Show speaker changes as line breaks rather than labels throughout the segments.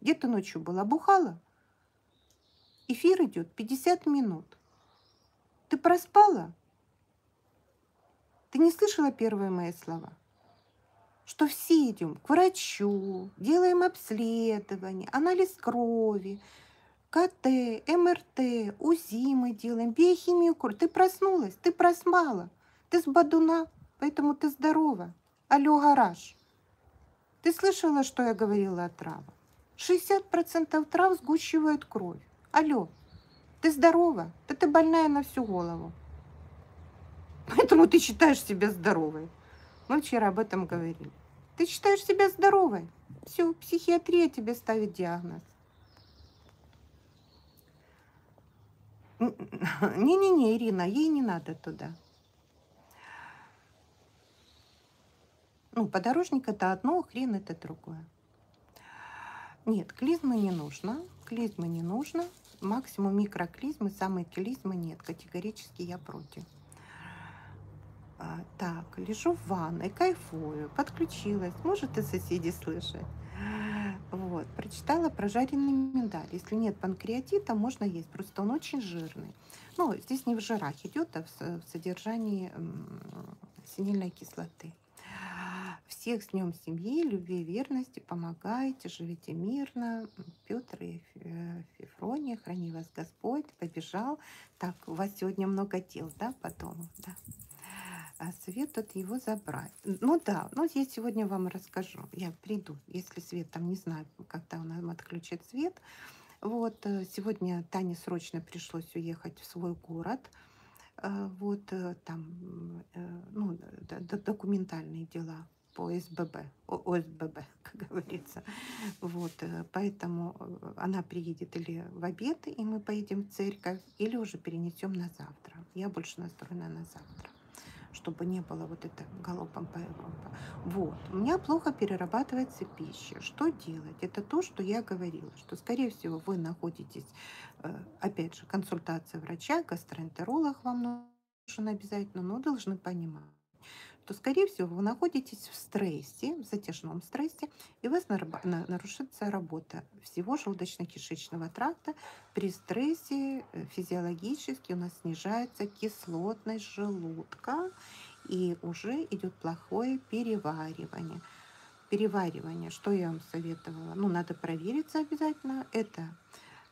Где ты ночью была? Бухала? Эфир идет 50 минут. Ты проспала? Ты не слышала первые мои слова? Что все идем к врачу, делаем обследование, анализ крови, КТ, МРТ, УЗИ мы делаем, биохимию крови. Ты проснулась, ты проспала, ты с бадуна, поэтому ты здорова. Алло, гараж. Ты слышала, что я говорила о травах? 60% трав сгущивают кровь. Алло, ты здорова? Да ты больная на всю голову. Поэтому ты считаешь себя здоровой. Мы вчера об этом говорили. Ты считаешь себя здоровой. Все, психиатрия тебе ставит диагноз. Не-не-не, Ирина, ей не надо туда. Ну, подорожник это одно, хрен это другое. Нет, клизмы не нужно. Клизмы не нужно. Максимум микроклизмы, самые клизмы нет. Категорически я против. А, так, лежу в ванной, кайфую, подключилась. Может и соседи слышать. Вот, прочитала про жареный миндаль. Если нет панкреатита, можно есть, просто он очень жирный. Ну, здесь не в жирах идет, а в содержании синильной кислоты. Всех с днем семьи, любви верности, помогайте, живите мирно. Петр и э, Феврония, храни вас Господь, побежал. Так, у вас сегодня много дел, да, потом, да. А советуют его забрать. Ну да, ну я сегодня вам расскажу. Я приду, если свет там, не знаю, когда он нам отключит свет. Вот, э, сегодня Тане срочно пришлось уехать в свой город. Э, вот там, ну, документальные дела по СББ, ОСББ, как говорится. Вот, э, поэтому э, она приедет или в обед, и мы поедем в церковь, или уже перенесем на завтра. Я больше настроена на завтра чтобы не было вот это галопом по Европе. Вот. У меня плохо перерабатывается пища. Что делать? Это то, что я говорила, что, скорее всего, вы находитесь, э, опять же, консультация врача, гастроэнтеролог вам нужен обязательно, но должны понимать то, скорее всего, вы находитесь в стрессе, в затяжном стрессе, и у вас нарушится работа всего желудочно-кишечного тракта. При стрессе э, физиологически у нас снижается кислотность желудка, и уже идет плохое переваривание. Переваривание, что я вам советовала? Ну, надо провериться обязательно. Это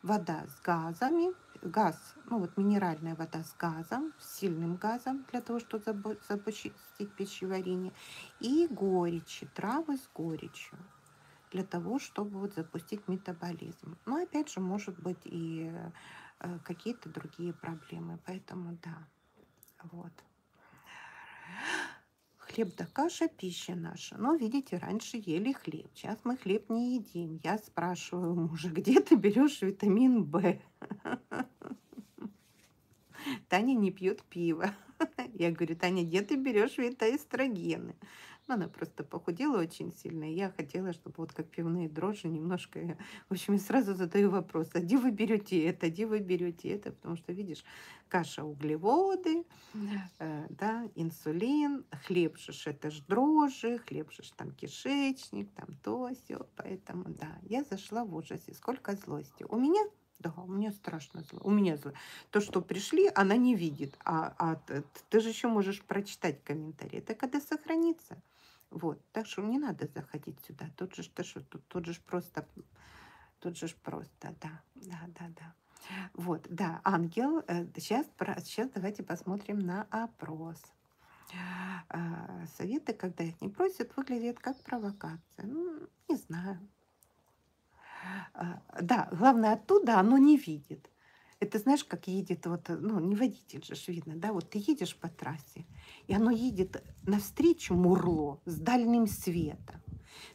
вода с газами, газ, ну вот минеральная вода с газом, с сильным газом, для того, чтобы запустить пищеварение, и горечи, травы с горечью, для того, чтобы вот запустить метаболизм. Но опять же, может быть и э, какие-то другие проблемы, поэтому да, вот. Хлеб да каша – пища наша. Но, видите, раньше ели хлеб. Сейчас мы хлеб не едим. Я спрашиваю мужа, где ты берешь витамин В? Таня не пьет пиво. Я говорю, Таня, где ты берешь витаэстрогены? Ну, она просто похудела очень сильно. И я хотела, чтобы вот как пивные дрожжи немножко... В общем, я сразу задаю вопрос, а где вы берете это, где вы берете это? Потому что, видишь, каша углеводы, э, да, инсулин, хлеб же это ж дрожжи, хлеб же там кишечник, там то, все. Поэтому, да, я зашла в ужасе. Сколько злости. У меня да, у меня страшно зло. У меня зло. То, что пришли, она не видит. А, а ты, ты же еще можешь прочитать комментарии. Это когда сохранится. Вот, так что не надо заходить сюда. Тут же, ты что, тут, тут же просто, тут же просто, да, да, да, да. Вот, да, ангел. Сейчас, э, сейчас давайте посмотрим на опрос. А, советы, когда их не просят, выглядят как провокация. Ну, не знаю. А, да, главное, оттуда оно не видит. Это знаешь, как едет, вот, ну, не водитель же видно, да, вот ты едешь по трассе, и оно едет навстречу Мурло с дальним светом.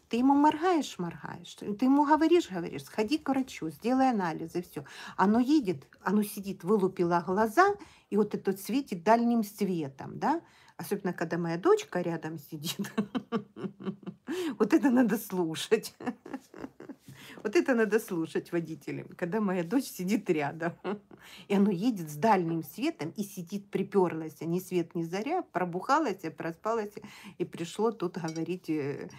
Ты ему моргаешь, моргаешь, ты ему говоришь, говоришь, сходи к врачу, сделай анализы, все. Оно едет, оно сидит, вылупило глаза, и вот это светит дальним светом, да, особенно когда моя дочка рядом сидит. Вот это надо слушать. Вот это надо слушать водителям, когда моя дочь сидит рядом. И оно едет с дальним светом и сидит, приперлась, а ни свет, ни заря, пробухалась, проспалась и пришло тут говорить, э,